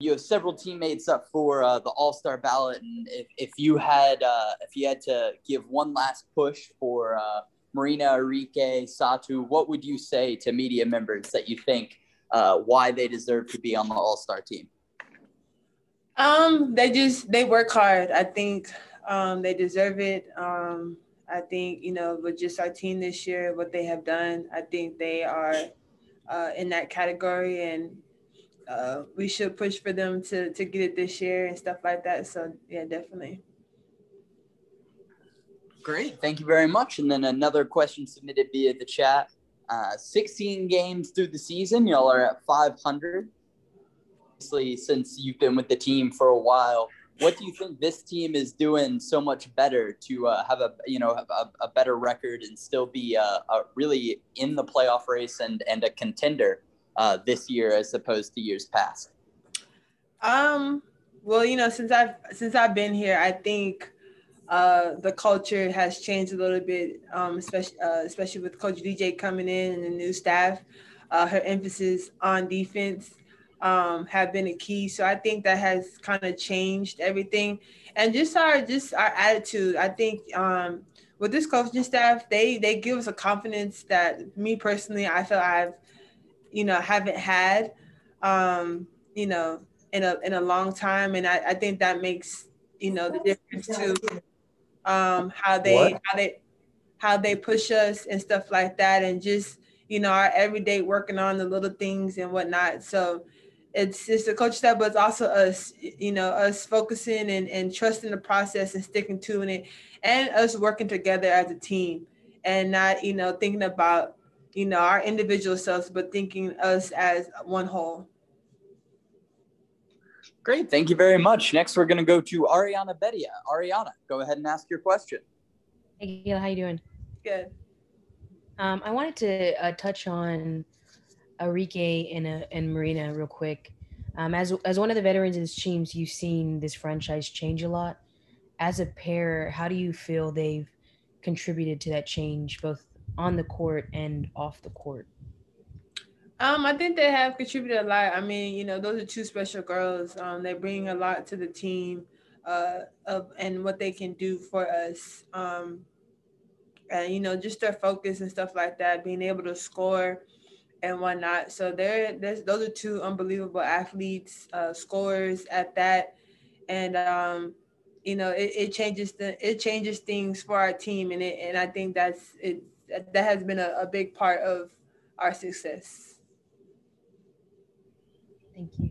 you have several teammates up for uh, the All Star ballot, and if, if you had uh, if you had to give one last push for uh, Marina Arike Satou, what would you say to media members that you think uh, why they deserve to be on the All Star team? Um, they just they work hard. I think um, they deserve it. Um, I think you know with just our team this year, what they have done, I think they are uh, in that category, and uh, we should push for them to to get it this year and stuff like that. So yeah, definitely. Great, thank you very much. And then another question submitted via the chat. Uh, 16 games through the season, y'all are at 500. Obviously, since you've been with the team for a while, what do you think this team is doing so much better to uh, have a you know a, a, better record and still be uh, really in the playoff race and and a contender uh, this year as opposed to years past? Um. Well, you know, since I've since I've been here, I think uh, the culture has changed a little bit, um, especially uh, especially with Coach VJ coming in and the new staff. Uh, her emphasis on defense um, have been a key, so I think that has kind of changed everything, and just our just our attitude. I think um, with this coaching staff, they they give us a confidence that me personally, I feel I've you know haven't had um, you know in a in a long time, and I, I think that makes you know the difference too um, how they what? how they how they push us and stuff like that, and just you know our everyday working on the little things and whatnot. So it's it's the coach staff, but it's also us, you know, us focusing and, and trusting the process and sticking to it, and us working together as a team, and not you know thinking about you know our individual selves, but thinking us as one whole. Great. Thank you very much. Next, we're going to go to Ariana Bedia. Ariana, go ahead and ask your question. Hey, Gail, how you doing? Good. Um, I wanted to uh, touch on Arike and, uh, and Marina real quick. Um, as, as one of the veterans in this teams, you've seen this franchise change a lot. As a pair, how do you feel they've contributed to that change, both on the court and off the court? Um, I think they have contributed a lot. I mean, you know, those are two special girls. Um, they bring a lot to the team, uh, of and what they can do for us. Um, and you know, just their focus and stuff like that, being able to score and whatnot. So they're those are two unbelievable athletes, uh, scorers at that, and um, you know, it, it changes the it changes things for our team, and it and I think that's it. That has been a, a big part of our success. Thank you.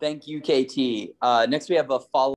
Thank you, KT. Uh, next, we have a follow.